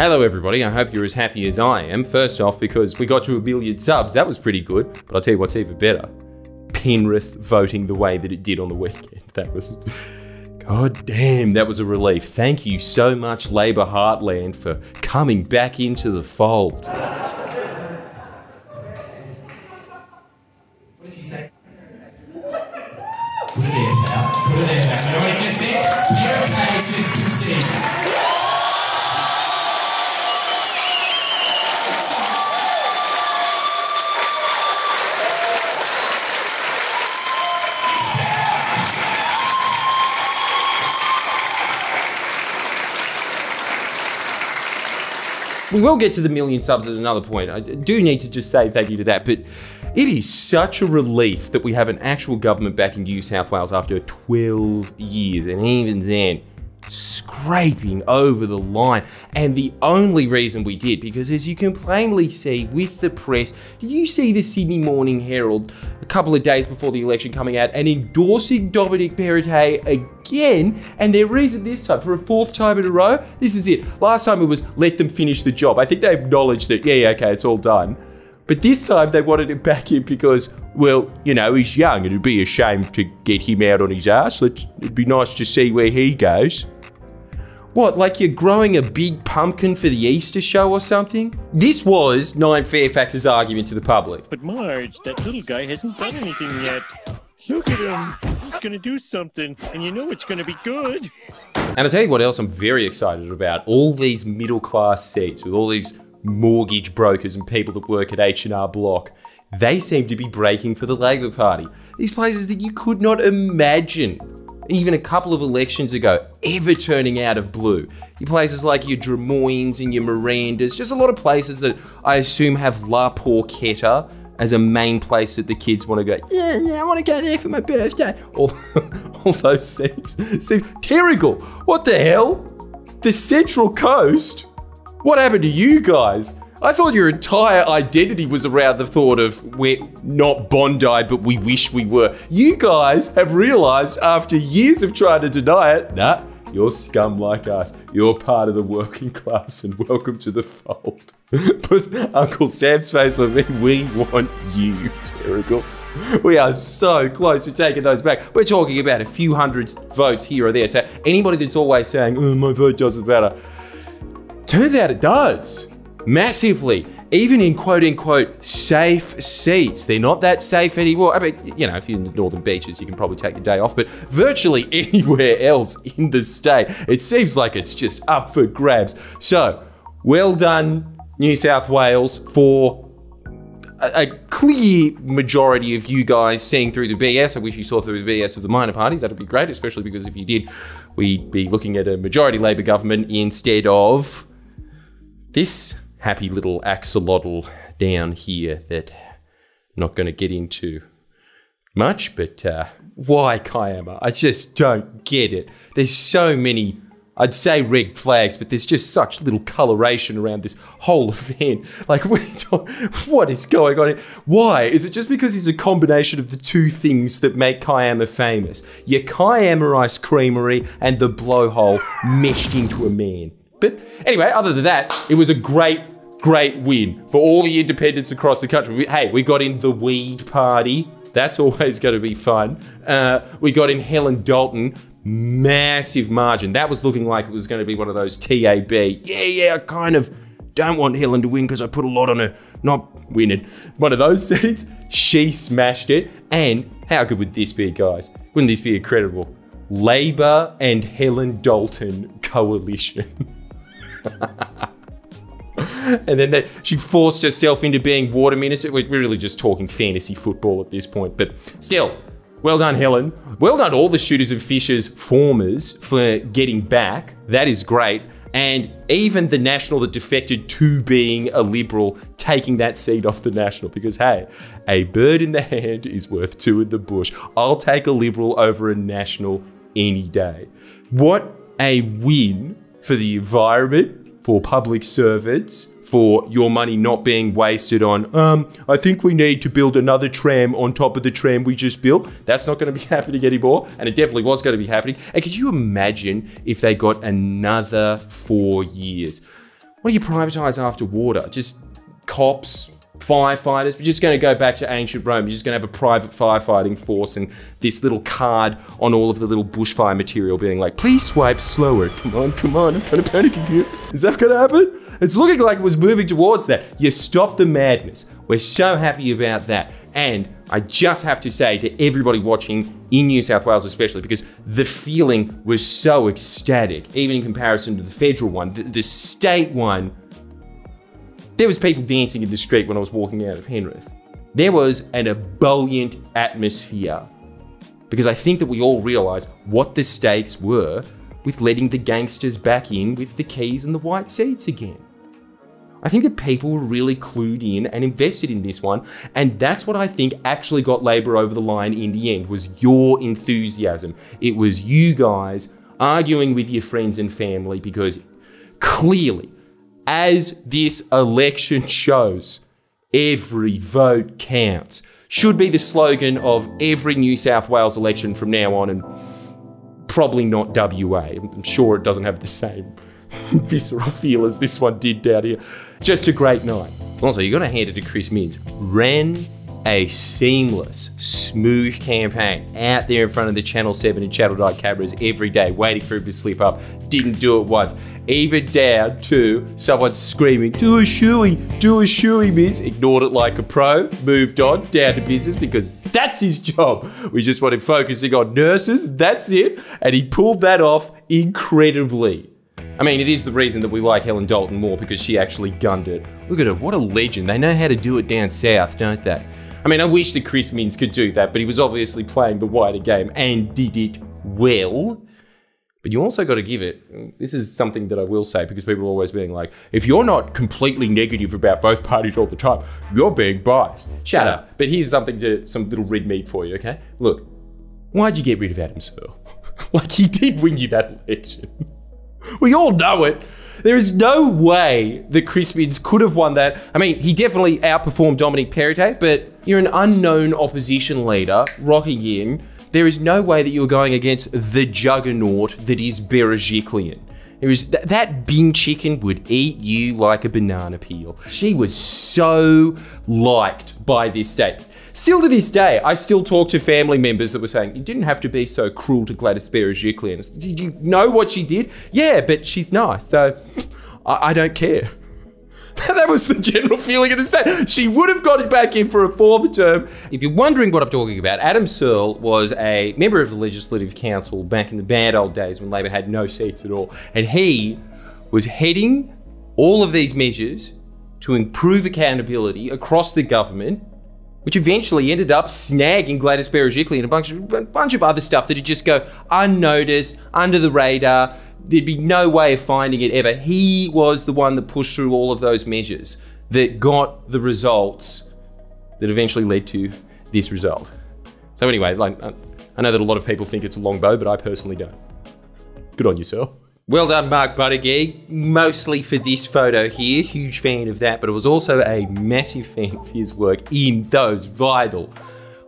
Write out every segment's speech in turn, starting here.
Hello, everybody. I hope you're as happy as I am. First off, because we got to a billion subs, that was pretty good. But I'll tell you what's even better Penrith voting the way that it did on the weekend. That was. God damn, that was a relief. Thank you so much, Labor Heartland, for coming back into the fold. We will get to the million subs at another point. I do need to just say thank you to that, but it is such a relief that we have an actual government back in New South Wales after 12 years, and even then, scraping over the line. And the only reason we did, because as you can plainly see with the press, did you see the Sydney Morning Herald a couple of days before the election coming out and endorsing Dominic Perrottet again? And their reason this time, for a fourth time in a row, this is it. Last time it was let them finish the job. I think they acknowledged that, yeah, yeah, okay, it's all done. But this time they wanted him back in because, well, you know, he's young it'd be a shame to get him out on his ass. Let's, it'd be nice to see where he goes. What, like you're growing a big pumpkin for the Easter show or something? This was Nine Fairfax's argument to the public. But Marge, that little guy hasn't done anything yet. Look at him. He's gonna do something, and you know it's gonna be good. And I'll tell you what else I'm very excited about. All these middle class seats with all these mortgage brokers and people that work at H&R Block. They seem to be breaking for the Labor Party. These places that you could not imagine even a couple of elections ago, ever turning out of blue. Your places like your Drummoynes and your Mirandas, just a lot of places that I assume have La Porchetta as a main place that the kids want to go, yeah, yeah, I want to go there for my birthday. All, all those seats seem terrible. What the hell? The Central Coast? What happened to you guys? I thought your entire identity was around the thought of we're not Bondi, but we wish we were. You guys have realised after years of trying to deny it, nah, you're scum like us. You're part of the working class and welcome to the fold. Put Uncle Sam's face on me. We want you, Terrigal. We are so close to taking those back. We're talking about a few hundred votes here or there. So anybody that's always saying, oh, my vote doesn't matter, turns out it does massively, even in quote unquote safe seats. They're not that safe anymore. I mean, you know, if you're in the northern beaches, you can probably take a day off, but virtually anywhere else in the state, it seems like it's just up for grabs. So, well done, New South Wales, for a, a clear majority of you guys seeing through the BS. I wish you saw through the BS of the minor parties. That'd be great, especially because if you did, we'd be looking at a majority Labor government instead of this happy little axolotl down here that I'm not going to get into much, but uh, why Kiama? I just don't get it. There's so many, I'd say red flags, but there's just such little coloration around this whole event. Like, what is going on? Why? Is it just because he's a combination of the two things that make Kiama famous? Your Kiama ice creamery and the blowhole meshed into a man. But anyway, other than that, it was a great, great win for all the independents across the country. We, hey, we got in the weed party. That's always going to be fun. Uh, we got in Helen Dalton. Massive margin. That was looking like it was going to be one of those TAB. Yeah, yeah, I kind of don't want Helen to win because I put a lot on her not winning. One of those seats. She smashed it. And how good would this be, guys? Wouldn't this be incredible? Labor and Helen Dalton coalition. and then that she forced herself into being water minister. We're really just talking fantasy football at this point, but still, well done, Helen. Well done, all the shooters and fishers farmers for getting back. That is great. And even the National that defected to being a Liberal taking that seat off the National because, hey, a bird in the hand is worth two in the bush. I'll take a Liberal over a National any day. What a win for the environment, for public servants, for your money not being wasted on, um, I think we need to build another tram on top of the tram we just built. That's not going to be happening anymore. And it definitely was going to be happening. And could you imagine if they got another four years? What do you privatise after water? Just cops, firefighters. We're just going to go back to ancient Rome. You're just going to have a private firefighting force and this little card on all of the little bushfire material being like, please swipe slower. Come on, come on. I'm kind of panicking here. Is that going to happen? It's looking like it was moving towards that. You stopped the madness. We're so happy about that. And I just have to say to everybody watching in New South Wales, especially because the feeling was so ecstatic, even in comparison to the federal one, the, the state one there was people dancing in the street when I was walking out of Penrith. There was an ebullient atmosphere because I think that we all realise what the stakes were with letting the gangsters back in with the keys and the white seats again. I think that people were really clued in and invested in this one, and that's what I think actually got Labor over the line in the end was your enthusiasm. It was you guys arguing with your friends and family because clearly as this election shows, every vote counts. Should be the slogan of every New South Wales election from now on, and probably not WA. I'm sure it doesn't have the same visceral feel as this one did down here. Just a great night. Also, you've got to hand it to Chris Minns. Ran a seamless, smooth campaign out there in front of the Channel 7 and Channel 9 cameras every day, waiting for him to slip up. Didn't do it once. Even down to someone screaming, do a shoey, do a shoey, Minns. Ignored it like a pro, moved on, down to business because that's his job. We just want him focusing on nurses, that's it. And he pulled that off incredibly. I mean, it is the reason that we like Helen Dalton more because she actually gunned it. Look at her, what a legend. They know how to do it down south, don't they? I mean, I wish that Chris Minns could do that, but he was obviously playing the wider game and did it well. But you also got to give it. This is something that I will say because people are always being like, if you're not completely negative about both parties all the time, you're being biased. Shut up. But here's something to some little red meat for you, okay? Look, why'd you get rid of Adam Searle? like he did win you that election. we all know it. There is no way that Chris Minns could have won that. I mean, he definitely outperformed Dominic Perrottet, but you're an unknown opposition leader rocking in. There is no way that you're going against the juggernaut that is Berejiklian. It was th- that Bing chicken would eat you like a banana peel. She was so liked by this state. Still to this day, I still talk to family members that were saying, You didn't have to be so cruel to Gladys Berejiklian. Did you know what she did? Yeah, but she's nice, so I, I don't care. that was the general feeling of the state. She would have got it back in for a fourth term. If you're wondering what I'm talking about, Adam Searle was a member of the Legislative Council back in the bad old days when Labor had no seats at all. And he was heading all of these measures to improve accountability across the government which eventually ended up snagging Gladys Berejiklian and a bunch of, a bunch of other stuff that would just go unnoticed, under the radar. There'd be no way of finding it ever. He was the one that pushed through all of those measures that got the results that eventually led to this result. So anyway, like, I know that a lot of people think it's a long bow, but I personally don't. Good on yourself. Well done, Mark Buttigieg. Mostly for this photo here. Huge fan of that, but I was also a massive fan of his work in those vital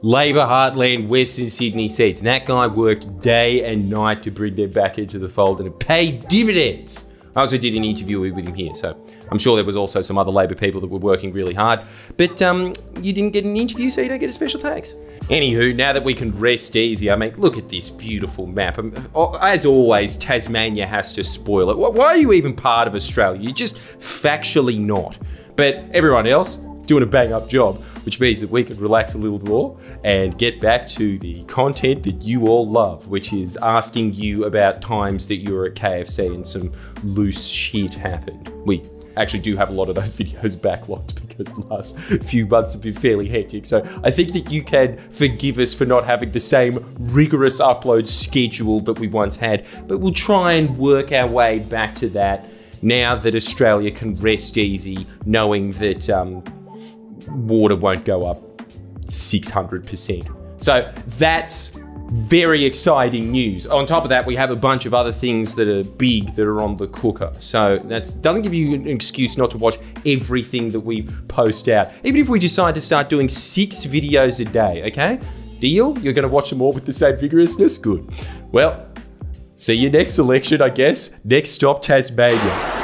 Labor Heartland Western Sydney seats. And that guy worked day and night to bring them back into the fold and it paid dividends. I also did an interview with him here, so I'm sure there was also some other Labor people that were working really hard. But um, you didn't get an interview, so you don't get a special thanks. Anywho, now that we can rest easy, I mean, look at this beautiful map. Um, as always, Tasmania has to spoil it. Why are you even part of Australia? You're just factually not. But everyone else, doing a bang up job, which means that we can relax a little more and get back to the content that you all love, which is asking you about times that you were at KFC and some loose shit happened. We actually do have a lot of those videos backlogged because the last few months have been fairly hectic. So I think that you can forgive us for not having the same rigorous upload schedule that we once had, but we'll try and work our way back to that now that Australia can rest easy, knowing that um, water won't go up 600%. So that's very exciting news. On top of that, we have a bunch of other things that are big that are on the cooker. So that doesn't give you an excuse not to watch everything that we post out. Even if we decide to start doing six videos a day, okay? Deal? You're going to watch them all with the same vigorousness? Good. Well, see you next election, I guess. Next stop, Tasmania.